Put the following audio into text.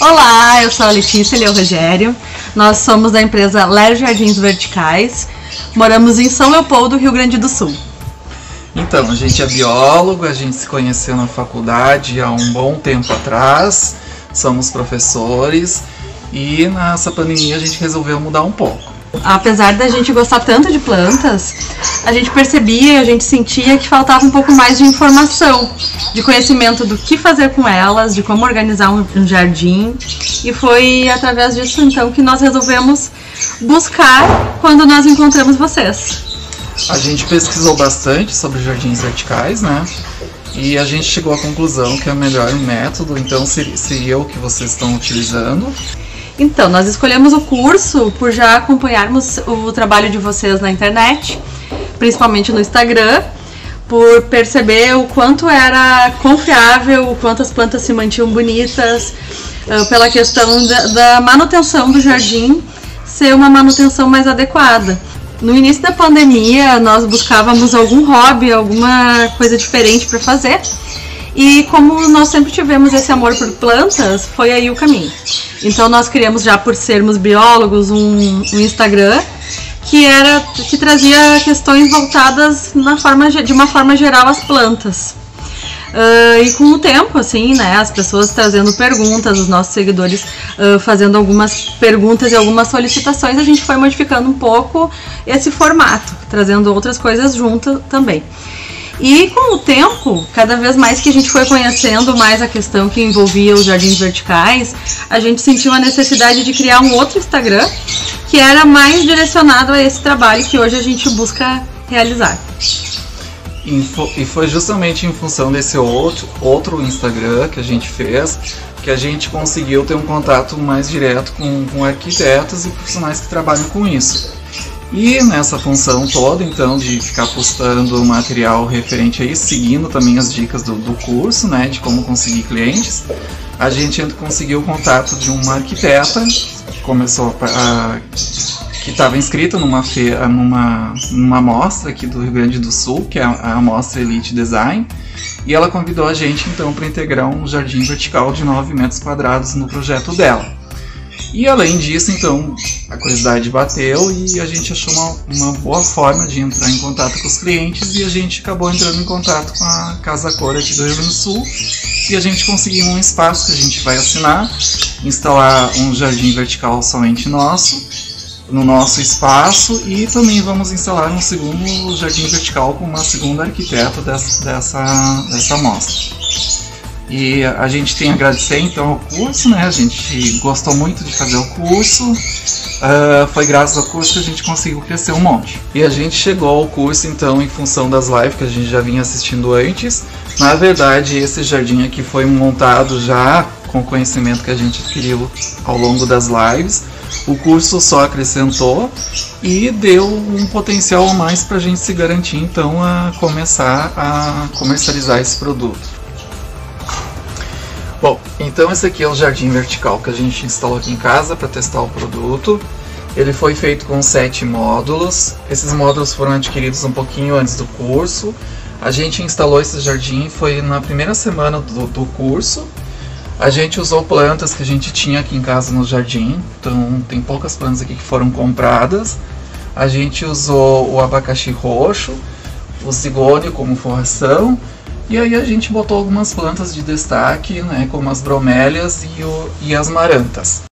Olá, eu sou a Letícia, ele é o Rogério. Nós somos da empresa Ler Jardins Verticais. Moramos em São Leopoldo, Rio Grande do Sul. Então, a gente é biólogo, a gente se conheceu na faculdade há um bom tempo atrás, somos professores e nessa pandemia a gente resolveu mudar um pouco. Apesar da gente gostar tanto de plantas, a gente percebia, a gente sentia que faltava um pouco mais de informação, de conhecimento do que fazer com elas, de como organizar um, jardim. E foi através disso então que nós resolvemos buscar quando nós encontramos vocês. A gente pesquisou bastante sobre jardins verticais, né? E a gente chegou à conclusão que é o melhor método, então seria o que vocês estão utilizando. Então, nós escolhemos o curso por já acompanharmos o trabalho de vocês na internet, principalmente no Instagram, por perceber o quanto era confiável, o quanto as plantas se mantinham bonitas, ah, pela questão da, da manutenção do jardim ser uma manutenção mais adequada. No início da pandemia, nós buscávamos algum hobby, alguma coisa diferente para fazer. E como nós sempre tivemos esse amor por plantas, foi aí o caminho. Então nós criamos já por sermos biólogos um, um Instagram que era que trazia questões voltadas na forma de uma forma geral às plantas. Uh, e com o tempo, assim, né, as pessoas trazendo perguntas, os nossos seguidores uh, fazendo algumas perguntas e algumas solicitações, a gente foi modificando um pouco esse formato, trazendo outras coisas junto também. E com o tempo, cada vez mais que a gente foi conhecendo mais a questão que envolvia os jardins verticais, a gente sentiu a necessidade de criar um outro Instagram que era mais direcionado a esse trabalho que hoje a gente busca realizar. E foi justamente em função desse outro, outro Instagram que a gente fez que a gente conseguiu ter um contato mais direto com, com arquitetos e profissionais que trabalham com isso. E nessa função toda, então, de ficar postando material referente a isso, seguindo também as dicas do, do curso, né, de como conseguir clientes, a gente conseguiu o contato de uma arquiteta que começou a, que estava inscrita numa feira, numa, numa mostra aqui do Rio Grande do Sul, que é a, a Elite Design, e ela convidou a gente então para integrar um jardim vertical de 9 metros quadrados no projeto dela. E além disso, então, a curiosidade bateu e a gente achou uma, uma boa forma de entrar em contato com os clientes e a gente acabou entrando em contato com a Casa Cor aqui do Rio Grande do Sul e a gente conseguiu um espaço que a gente vai assinar, instalar um jardim vertical somente nosso no nosso espaço e também vamos instalar um segundo jardim vertical com uma segunda arquiteta dessa, dessa, dessa amostra. E a gente tem a agradecer então ao curso, né? A gente gostou muito de fazer o curso. Uh, foi graças ao curso que a gente conseguiu crescer um monte. E a gente chegou ao curso então em função das lives que a gente já vinha assistindo antes. Na verdade, esse jardim aqui foi montado já com o conhecimento que a gente adquiriu ao longo das lives. O curso só acrescentou e deu um potencial a mais para a gente se garantir então a começar a comercializar esse produto. Bom, então esse aqui é o jardim vertical que a gente instalou aqui em casa para testar o produto. Ele foi feito com sete módulos. Esses módulos foram adquiridos um pouquinho antes do curso. A gente instalou esse jardim foi na primeira semana do, do curso. A gente usou plantas que a gente tinha aqui em casa no jardim, então tem poucas plantas aqui que foram compradas. A gente usou o abacaxi roxo, o zigônio como forração e aí a gente botou algumas plantas de destaque, né, como as bromélias e, o, e as marantas.